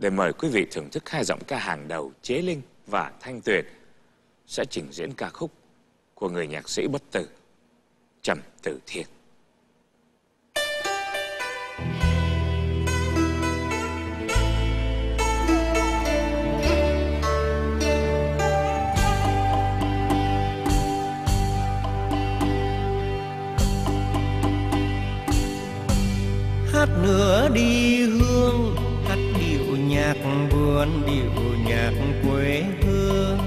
để mời quý vị thưởng thức hai giọng ca hàng đầu Chế Linh và Thanh Tuyền, sẽ trình diễn ca khúc của người nhạc sĩ bất tử, Trầm Tử Thiên. hát nửa đi hương điệu nhạc buồn điệu nhạc quê hương.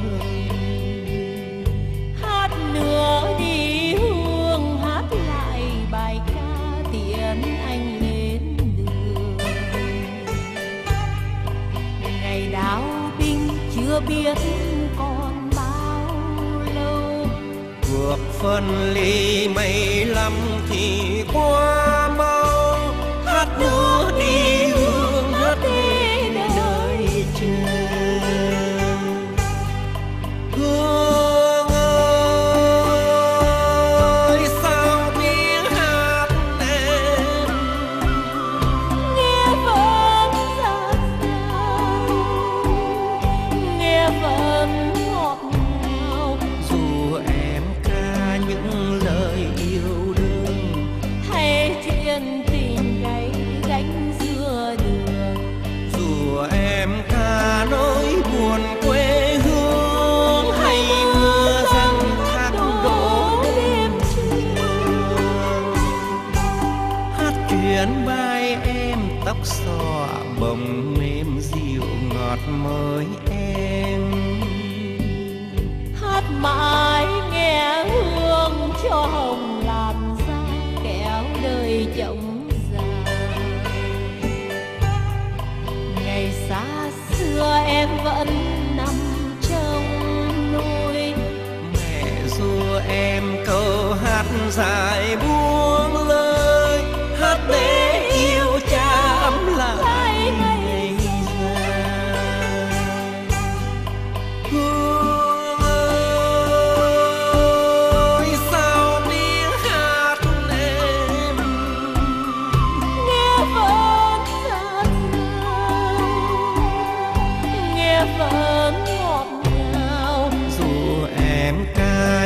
Hát nữa đi hương hát lại bài ca tiễn anh lên đường. Ngày đáo binh chưa biết còn bao lâu. Cuộc phân ly mấy lắm thì qua hát chuyện vai em tóc xòa bồng mềm dịu ngọt mới em hát mãi nghe hương cho hồng làn da kéo đời chồng già ngày xa xưa em vẫn nằm trong nôi mẹ ru em câu hát dài buông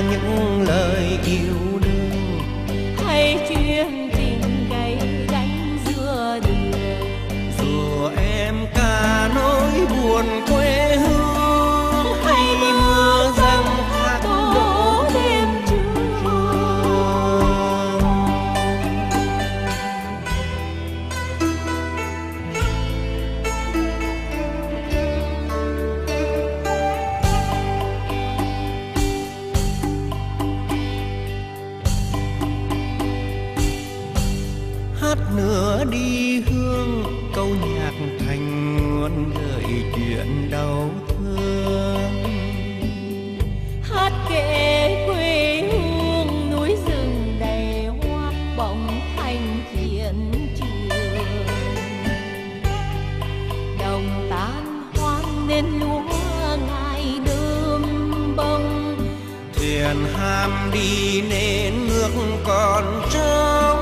những lời yêu đương. Hay chuyện tình gay gánh giữa đường. Dù em ca nỗi buồn quê nên lúa ngày đơm bông. Thuyền ham đi nên nước còn trong